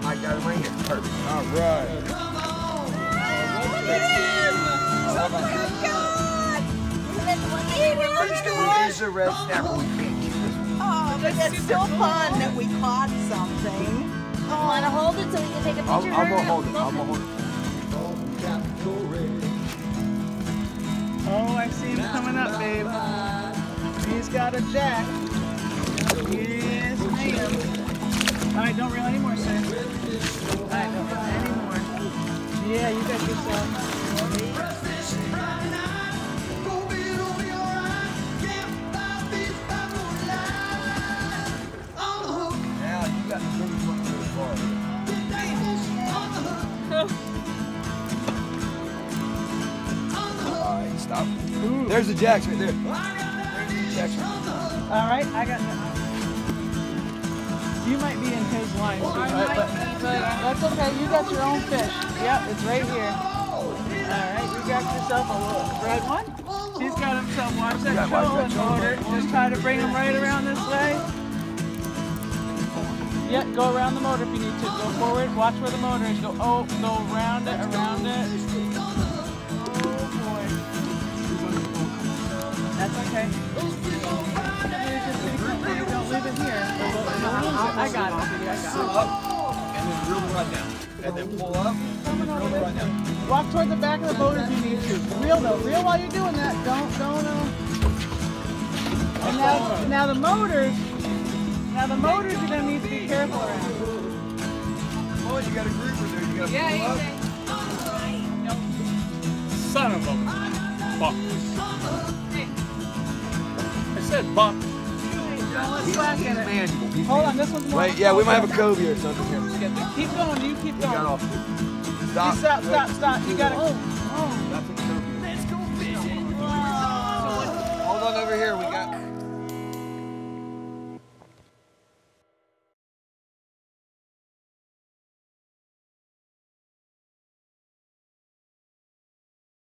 stop. I got him right here. Perfect. All right. Pretty sure is a red snapper. We can't keep this one. Oh, but it's still fun that we caught something. I want to hold it so we can take a I'm, picture? I'm gonna hold it. I'm gonna hold it. Oh, I see him coming up, babe. He's got a jack. Yes, ma'am. All right, don't reel anymore, sir. Biggest one so far. All right, stop. There's the jacks right there. There's the jacks. All right, I got You might be in his line, sweetheart, but, but that's okay. You got your own fish. Yep, it's right here. All right, you got yourself a little red one. He's got himself. Watch that Yeah, watch that trolling motor. Just try to bring him right around this way. Yeah, go around the motor if you need to. Go forward. Watch where the motor is. Go. Oh, go around it, around it. Oh boy. That's okay. Don't leave it here. I got it. I got and then reel the rod down. And then pull up and then reel the rod down. Walk toward the back of the boat if you need to. Reel though. Reel while you're doing that. Don't, don't, uh... And now, now the motors, now the motors you're gonna need to be careful around. Oh, you got a grouper there. You got to pull up. Son of a buck. I said buck. Don't let He's, slack he's in manageable. Hold on, this one's more. Wait, yeah, we might have a cobia here or something here. Keep going, you keep going. Stop. stop, stop, stop. You gotta. Cobia.